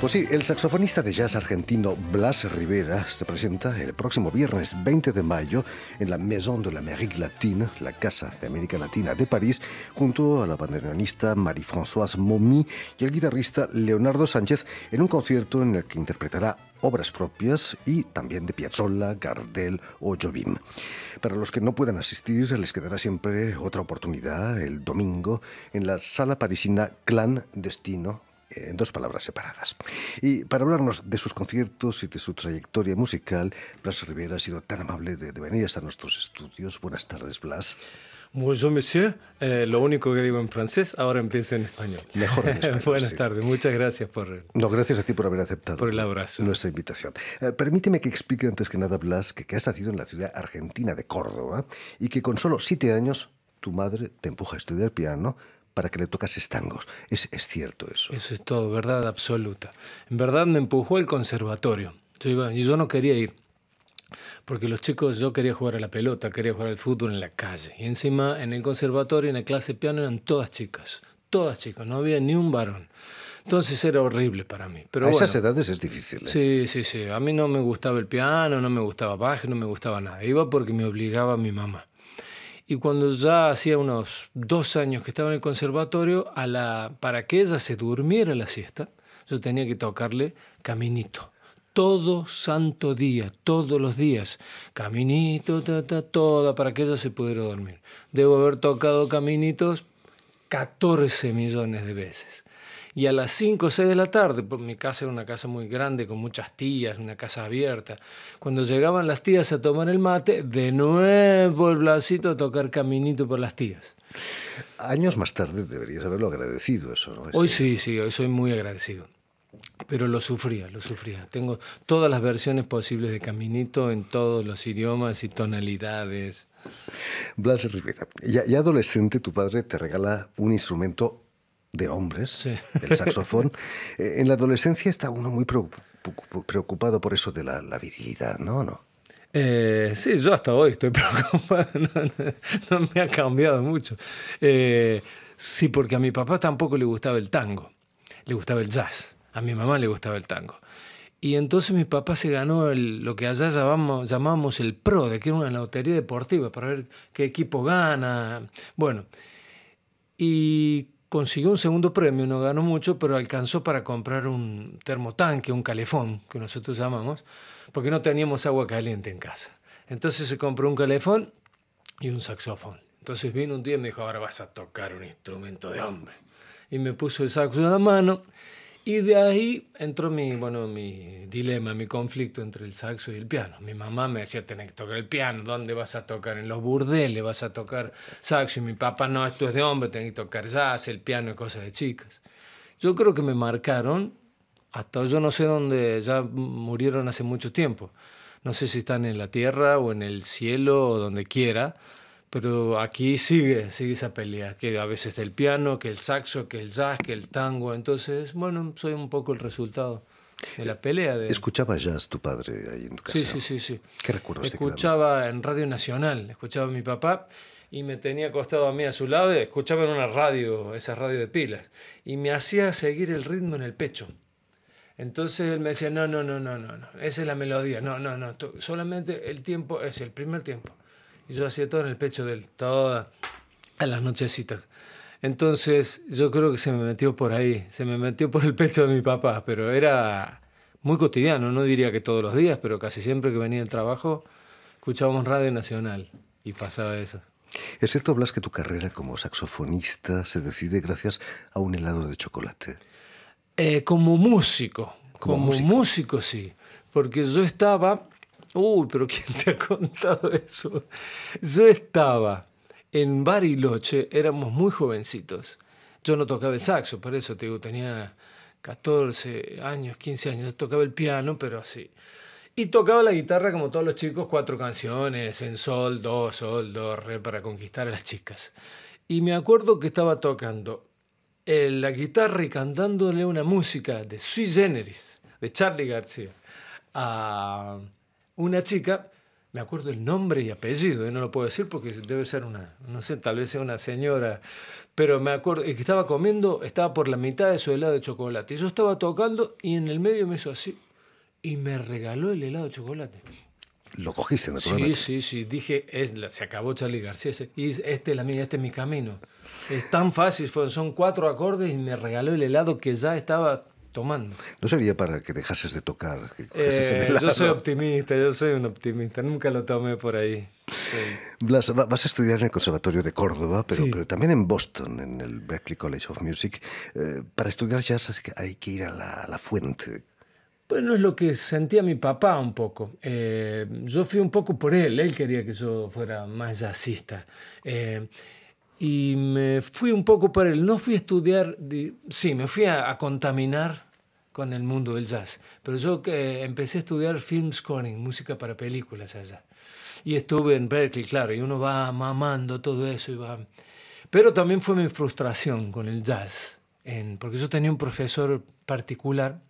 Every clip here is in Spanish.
Pues sí, el saxofonista de jazz argentino Blas Rivera se presenta el próximo viernes 20 de mayo en la Maison de l'Amérique Latine, la Casa de América Latina de París, junto a la bandoneonista Marie-Françoise Momy y el guitarrista Leonardo Sánchez en un concierto en el que interpretará obras propias y también de Piazzolla, Gardel o Jobim. Para los que no puedan asistir, les quedará siempre otra oportunidad el domingo en la sala parisina Clan Destino en dos palabras separadas. Y para hablarnos de sus conciertos y de su trayectoria musical, Blas Rivera ha sido tan amable de, venir hasta nuestros estudios. Buenas tardes, Blas. Bonjour, monsieur. Eh, lo único que digo en francés, ahora empiezo en español. Mejor en español. Buenas tardes, muchas gracias por. No, gracias a ti por haber aceptado. Por el abrazo. Nuestra invitación. Eh, permíteme que explique antes que nada, Blas, que, que has nacido en la ciudad argentina de Córdoba y que con solo siete años tu madre te empuja a estudiar piano para que le tocases tangos. Es, es cierto eso. Eso es todo, verdad absoluta. En verdad me empujó el conservatorio. Yo iba, y yo no quería ir. Porque los chicos, yo quería jugar a la pelota, quería jugar al fútbol en la calle. Y encima en el conservatorio, en la clase de piano, eran todas chicas. Todas chicas, no había ni un varón. Entonces era horrible para mí. Pero a esas edades es difícil. ¿eh? Sí, sí, sí. A mí no me gustaba el piano, no me gustaba baje, no me gustaba nada. Iba porque me obligaba mi mamá. Y cuando ya hacía unos dos años que estaba en el conservatorio, a la, para que ella se durmiera la siesta, yo tenía que tocarle caminito. Todo santo día, todos los días. Caminito, ta, ta, toda, para que ella se pudiera dormir. Debo haber tocado caminitos 14 millones de veces. Y a las 5 o 6 de la tarde, mi casa era una casa muy grande, con muchas tías, una casa abierta, cuando llegaban las tías a tomar el mate, de nuevo el Blasito a tocar caminito por las tías. Años más tarde deberías haberlo agradecido eso, ¿no? Hoy sí, sí, hoy soy muy agradecido. Pero lo sufría, lo sufría. Tengo todas las versiones posibles de Caminito en todos los idiomas y tonalidades. Blas Rivera, ya, ya adolescente tu padre te regala un instrumento de hombres, el saxofón. Eh, en la adolescencia está uno muy preocupado por eso de la, virilidad, ¿no? ¿no? Eh, sí, yo hasta hoy estoy preocupado, no, me ha cambiado mucho. Eh, sí, porque a mi papá tampoco le gustaba el tango, le gustaba el jazz, a mi mamá le gustaba el tango. Y entonces mi papá se ganó lo que allá llamamos, llamábamos el PRO, de que era una lotería deportiva para ver qué equipo gana. Bueno, y consiguió un segundo premio, no ganó mucho, pero alcanzó para comprar un termotanque, un calefón, que nosotros llamamos, porque no teníamos agua caliente en casa. Entonces se compró un calefón y un saxofón. Entonces vino un día y me dijo, ahora vas a tocar un instrumento de hombre. Y me puso el saxo en la mano y de ahí entró mi, bueno, mi dilema, mi conflicto entre el saxo y el piano. Mi mamá me decía, tenés que tocar el piano, ¿dónde vas a tocar? En los burdeles vas a tocar saxo. Y mi papá, no, esto es de hombre, tenés que tocar jazz, el piano es cosa de chicas. Yo creo que me marcaron, hasta yo no sé dónde, ya murieron hace mucho tiempo. No sé si están en la tierra o en el cielo o donde quiera, pero aquí sigue, sigue esa pelea, que a veces el piano, que el saxo, que el jazz, que el tango. Entonces, bueno, soy un poco el resultado de la pelea. De... ¿Escuchaba jazz tu padre ahí en tu casa? Sí, sí, sí. sí. ¿Qué recuerdos Escuchaba en Radio Nacional, escuchaba a mi papá y me tenía acostado a mí a su lado y escuchaba en una radio, esa radio de pilas, y me hacía seguir el ritmo en el pecho. Entonces él me decía, no, no, no, no, no, no, esa es la melodía, no, no, no, solamente el tiempo es el primer tiempo. Y yo hacía todo en el pecho de él, todas las nochecitas. Entonces yo creo que se me metió por ahí, se me metió por el pecho de mi papá, pero era muy cotidiano, no diría que todos los días, pero casi siempre que venía del trabajo escuchábamos Radio Nacional y pasaba eso. ¿Es cierto, Blas, que tu carrera como saxofonista se decide gracias a un helado de chocolate? Eh, como músico, como, músico, sí, porque yo estaba Uy, pero ¿quién te ha contado eso? Yo estaba en Bariloche, éramos muy jovencitos. Yo no tocaba el saxo, por eso te digo, tenía 14 años, 15 años. Tocaba el piano, pero así. Y tocaba la guitarra como todos los chicos, cuatro canciones, en sol, do, sol, do, re, para conquistar a las chicas. Y me acuerdo que estaba tocando eh, la guitarra y cantándole una música de Sui Generis, de Charlie García, a una chica me acuerdo el nombre y apellido, y no lo puedo decir porque debe ser una, no sé, tal vez sea una señora, pero me acuerdo que estaba comiendo, estaba por la mitad de su helado de chocolate. Y yo estaba tocando y en el medio me hizo así y me regaló el helado de chocolate. Lo cogiste, naturalmente. Sí, sí, sí. Dije, es, se acabó Charlie García. Y este, la mía, este es mi camino. Es tan fácil, son cuatro acordes y me regaló el helado que ya estaba tomando. ¿No sería para que dejases de tocar? Eh, yo soy optimista, yo soy un optimista. Nunca lo tomé por ahí. Blas, vas a estudiar en el Conservatorio de Córdoba, pero, pero también en Boston, en el Berklee College of Music. Eh, para estudiar jazz hay que ir a la, a la fuente. Bueno, es lo que sentía mi papá un poco. Eh, yo fui un poco por él, él quería que yo fuera más jazzista. Eh, y me fui un poco por él. No fui a estudiar, sí, me fui a, contaminar con el mundo del jazz. Pero yo eh, empecé a estudiar film scoring, música para películas allá. Y estuve en Berkeley, claro, y uno va mamando todo eso y va... Pero también fue mi frustración con el jazz, en, porque yo tenía un profesor particular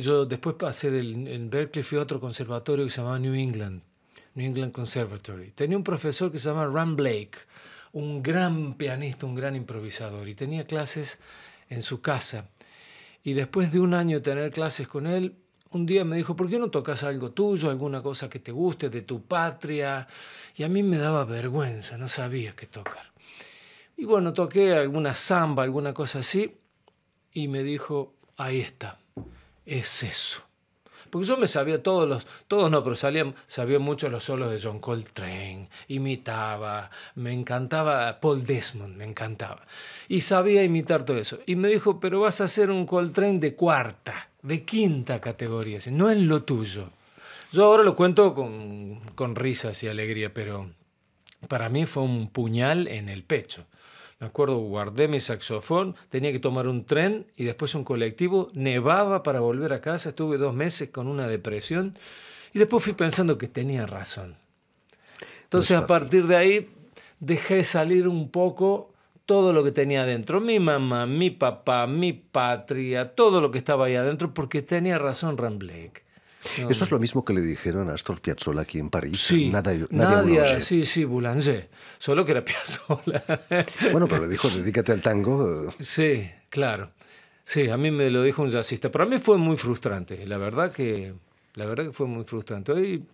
yo después pasé del, en Berkeley, fui a otro conservatorio que se llamaba New England, New England Conservatory. Tenía un profesor que se llamaba Ram Blake, un gran pianista, un gran improvisador, y tenía clases en su casa. Y después de un año de tener clases con él, un día me dijo, ¿por qué no tocas algo tuyo, alguna cosa que te guste, de tu patria? Y a mí me daba vergüenza, no sabía qué tocar. Y bueno, toqué alguna samba, alguna cosa así, y me dijo, ahí está es eso. Porque yo me sabía todos los, todos no, pero salían, sabía mucho los solos de John Coltrane, imitaba, me encantaba Paul Desmond, me encantaba. Y sabía imitar todo eso. Y me dijo, pero vas a hacer un Coltrane de cuarta, de quinta categoría, no es lo tuyo. Yo ahora lo cuento con, con risas y alegría, pero para mí fue un puñal en el pecho. Me acuerdo, guardé mi saxofón, tenía que tomar un tren y después un colectivo, nevaba para volver a casa, estuve dos meses con una depresión y después fui pensando que tenía razón. Entonces a partir de ahí dejé salir un poco todo lo que tenía adentro, mi mamá, mi papá, mi patria, todo lo que estaba ahí adentro, porque tenía razón Ramblek. Eso es lo mismo que le dijeron a Astor Piazzolla aquí en París. Sí, nada, nadie sí, sí, Boulanger. Solo que era Piazzolla. bueno, pero le dijo, dedícate al tango. Sí, claro. Sí, a mí me lo dijo un jazzista. Para mí fue muy frustrante. La verdad que, la verdad que fue muy frustrante. Hoy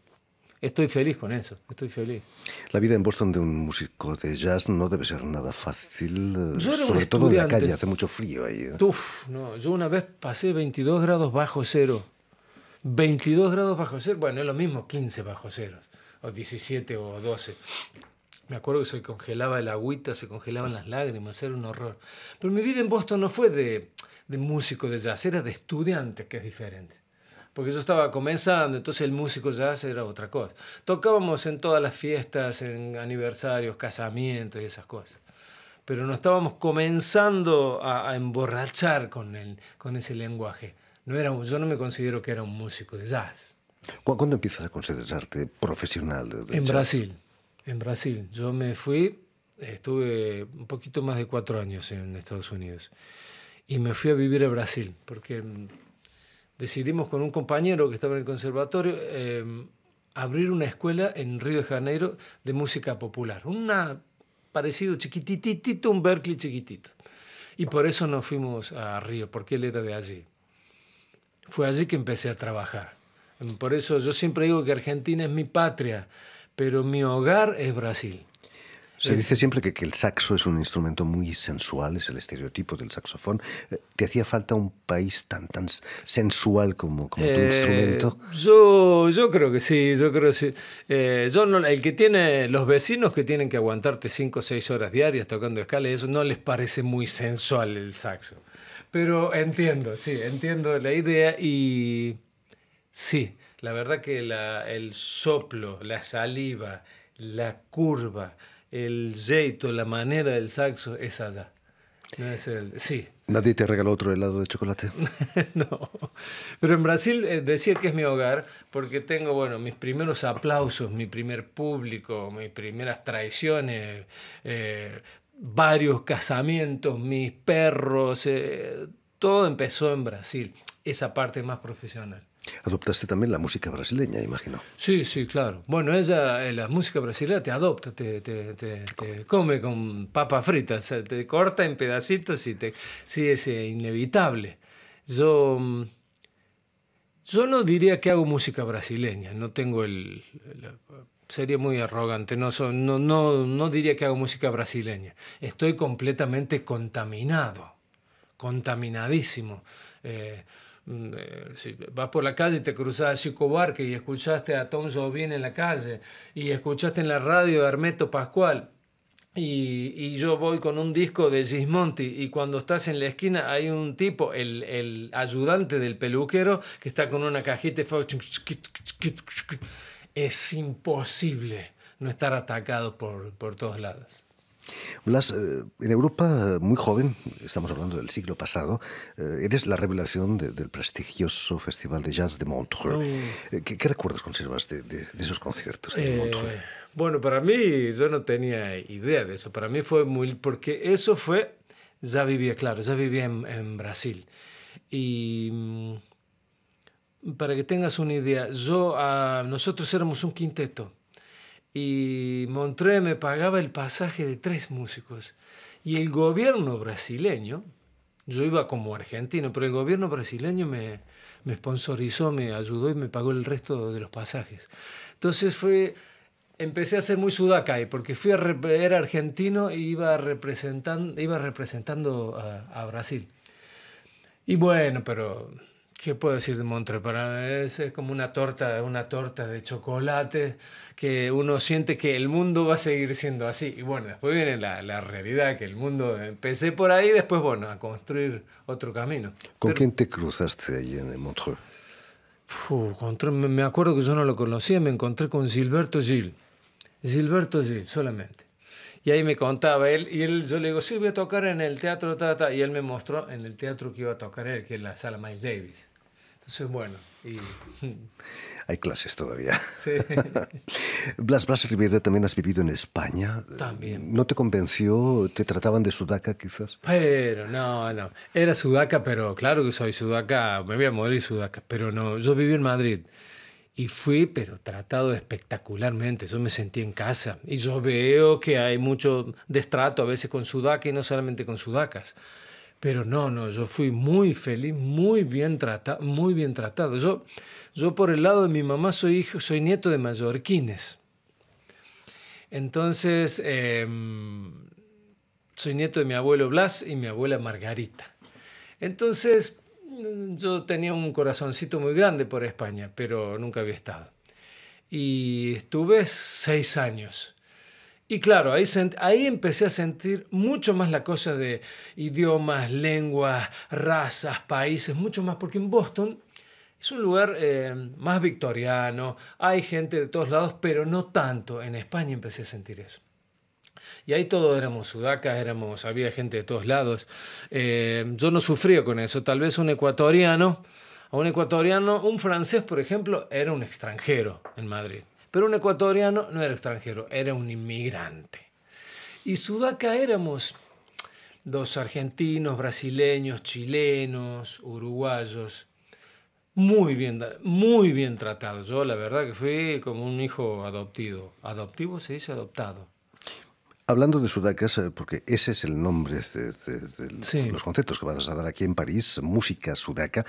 estoy feliz con eso, estoy feliz. La vida en Boston de un músico de jazz no debe ser nada fácil, sobre todo en la calle, hace mucho frío ahí. Uf, no, yo una vez pasé 22 grados bajo cero 22 grados bajo cero, bueno, es lo mismo 15 bajo cero, o 17 o 12. Me acuerdo que se congelaba el agüita, se congelaban las lágrimas, era un horror. Pero mi vida en Boston no fue de, de músico de jazz, era de estudiante, que es diferente. Porque yo estaba comenzando, entonces el músico jazz era otra cosa. Tocábamos en todas las fiestas, en aniversarios, casamientos y esas cosas. Pero no estábamos comenzando a, a emborrachar con, el, con ese lenguaje. No era, yo no me considero que era un músico de jazz. ¿Cuándo empiezas a considerarte profesional de, En Brasil, en Brasil. Yo me fui, estuve un poquito más de cuatro años en Estados Unidos y me fui a vivir a Brasil porque mm, decidimos con un compañero que estaba en el conservatorio em, abrir una escuela en Río de Janeiro de música popular. Una parecido chiquititito, un Berkeley chiquitito. Y por eso nos fuimos a Río, porque él era de allí. Fue allí que empecé a trabajar. Por eso yo siempre digo que Argentina es mi patria, pero mi hogar es Brasil. Se dice siempre que, que, el saxo es un instrumento muy sensual, es el estereotipo del saxofón. Eh, ¿Te hacía falta un país tan, tan sensual como, como tu eh, instrumento? Yo, yo creo que sí, yo creo que sí. Eh, yo no, el que tiene, los vecinos que tienen que aguantarte 5 o 6 horas diarias tocando escala, eso no les parece muy sensual el saxo. Pero entiendo, sí, entiendo la idea y sí, la verdad que el soplo, la saliva, la curva, el jeito, la manera del saxo es allá. No es el, sí. ¿Nadie te regaló otro helado de chocolate? no. Pero en Brasil eh, decía que es mi hogar porque tengo, bueno, mis primeros aplausos, mi primer público, mis primeras traiciones, eh, varios casamientos, mis perros, eh, todo empezó en Brasil, esa parte más profesional. Adoptaste también la música brasileña, imagino. Sí, sí, claro. Bueno, ella, eh, la música brasileña te adopta, te, te, te, come con papas fritas, te corta en pedacitos y te... Sí, es eh, inevitable. Yo, mm, yo no diría que hago música brasileña, no tengo el... sería muy arrogante, no, no, no, no diría que hago música brasileña. Estoy completamente contaminado, contaminadísimo. Eh, Mm, eh, si vas por la calle y te cruzas a Chico Barque y escuchaste a Tom Jobim en la calle y escuchaste en la radio a Hermeto Pascual y, yo voy con un disco de Gismonti y cuando estás en la esquina hay un tipo, el, el ayudante del peluquero, que está con una cajita y es imposible no estar atacado por, por todos lados. Blas, eh, en Europa, muy joven, estamos hablando del siglo pasado, eh, eres la revelación del prestigioso Festival de Jazz de Montreux. Oh. Eh, ¿Qué, recuerdos conservas de, esos conciertos en Montreux? Bueno, para mí, yo no tenía idea de eso. Para mí fue muy... porque eso fue... Ya vivía, claro, ya vivía en, Brasil. Y mm, para que tengas una idea, yo, ah, nosotros éramos un quinteto y Montreux me pagaba el pasaje de tres músicos. Y el gobierno brasileño, yo iba como argentino, pero el gobierno brasileño me, me sponsorizó, me ayudó y me pagó el resto de los pasajes. Entonces fue, empecé a ser muy sudakai, porque fui a, era argentino y iba representando, iba representando a Brasil. Y bueno, pero ¿Qué puedo decir de Montreux? Para es, es, como una torta, una torta de chocolate que uno siente que el mundo va a seguir siendo así. Y bueno, después viene la, la realidad, que el mundo, empecé por ahí, después, bueno, a construir otro camino. ¿Con quién te cruzaste allí en Montreux? me acuerdo que yo no lo conocía, me encontré con Gilberto Gil. Gilberto Gil, solamente. Y ahí me contaba él, y él, yo le digo, sí, voy a tocar en el teatro, ta, y él me mostró en el teatro que iba a tocar él, que es la sala Miles Davis. Entonces, bueno. Y... Hay clases todavía. Sí. Blas, Blas Rivera, también has vivido en España. También. ¿No te convenció? ¿Te trataban de sudaca quizás? Pero no, no. Era sudaca, pero claro que soy sudaca, me voy a morir sudaca, pero no. Yo viví en Madrid y fui, pero tratado espectacularmente. Yo me sentí en casa. Y yo veo que hay mucho destrato a veces con sudaca y no solamente con sudacas. Pero no, no, yo fui muy feliz, muy bien tratado, muy bien tratado. Yo, yo por el lado de mi mamá soy hijo, soy nieto de mallorquines. Entonces, em, soy nieto de mi abuelo Blas y mi abuela Margarita. Entonces, yo tenía un corazoncito muy grande por España, pero nunca había estado. Y estuve seis años. Y claro, ahí, ahí empecé a sentir mucho más la cosa de idiomas, lenguas, razas, países, mucho más, porque en Boston es un lugar eh, más victoriano, hay gente de todos lados, pero no tanto. En España empecé a sentir eso. Y ahí todos éramos sudacas, éramos, había gente de todos lados. Eh, yo no sufría con eso. Tal vez un ecuatoriano, un ecuatoriano, un francés, por ejemplo, era un extranjero en Madrid. Pero un ecuatoriano no era extranjero, era un inmigrante. Y Sudaca éramos dos argentinos, brasileños, chilenos, uruguayos, muy bien, muy bien tratados. Yo la verdad que fui como un hijo adoptivo. ¿Adoptivo se dice adoptado? Hablando de sudacas, eh, porque ese es el nombre de, los conceptos que vas a dar aquí en París, música sudaca,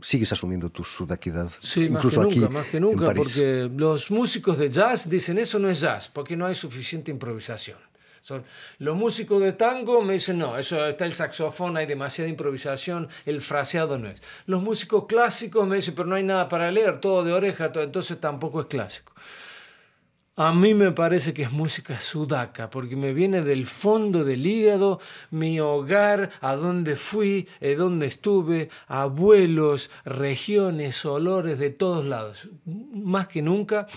¿sigues asumiendo tu sudaquidad? Sí, incluso más que nunca, más que nunca, porque los músicos de jazz dicen eso no es jazz, porque no hay suficiente improvisación. Son, los músicos de tango me dicen, no, eso está el saxofón, hay demasiada improvisación, el fraseado no es. Los músicos clásicos me dicen, pero no hay nada para leer, todo de oreja, entonces tampoco es clásico. A mí me parece que es música sudaca, porque me viene del fondo del hígado, mi hogar, a dónde fui, a dónde estuve, abuelos, regiones, olores de todos lados. Más que nunca,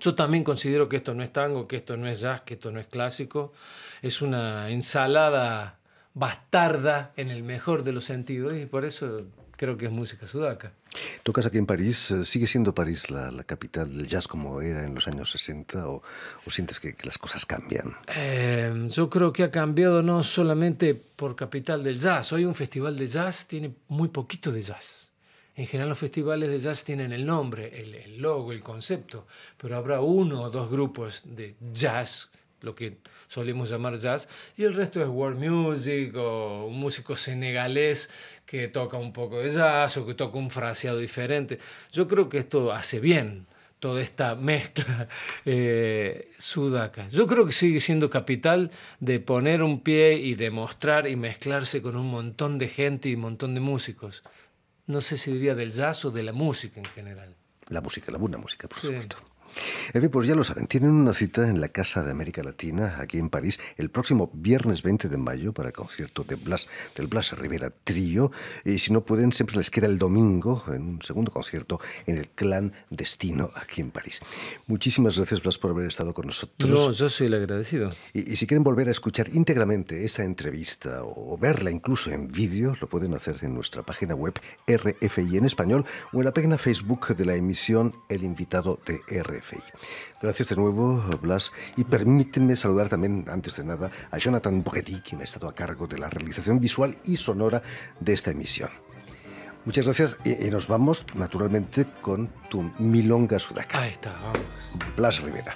yo también considero que esto no es tango, que esto no es jazz, que esto no es clásico. Es una ensalada bastarda en el mejor de los sentidos y por eso creo que es música sudaca. Tocas aquí en París, eh, ¿sigue siendo París la, capital del jazz como era en los años 60 o, sientes que, las cosas cambian? Eh, yo creo que ha cambiado no solamente por capital del jazz, hoy un festival de jazz tiene muy poquito de jazz. En general los festivales de jazz tienen el nombre, el, el logo, el concepto, pero habrá uno o dos grupos de jazz lo que solemos llamar jazz, y el resto es world music o un músico senegalés que toca un poco de jazz o que toca un fraseado diferente. Yo creo que esto hace bien toda esta mezcla eh, sudaca. Yo creo que sigue siendo capital de poner un pie y demostrar y mezclarse con un montón de gente y un montón de músicos. No sé si diría del jazz o de la música en general. La música, la buena música, por supuesto. En fin, pues ya lo saben, tienen una cita en la Casa de América Latina, aquí en París, el próximo viernes 20 de mayo para el concierto de Blas, del Blas Rivera Trío. Y si no pueden, siempre les queda el domingo en un segundo concierto en el Clan Destino, aquí en París. Muchísimas gracias, Blas, por haber estado con nosotros. No, yo soy el agradecido. Y, y si quieren volver a escuchar íntegramente esta entrevista o, o verla incluso en vídeo, lo pueden hacer en nuestra página web RFI en español o en la página Facebook de la emisión El Invitado de RFI. Gracias de nuevo, Blas. Y permítanme saludar también, antes de nada, a Jonathan Bogetti, quien ha estado a cargo de la realización visual y sonora de esta emisión. Muchas gracias y, y nos vamos, naturalmente, con tu Milonga Sudaca. Ahí está, vamos. Blas Rivera.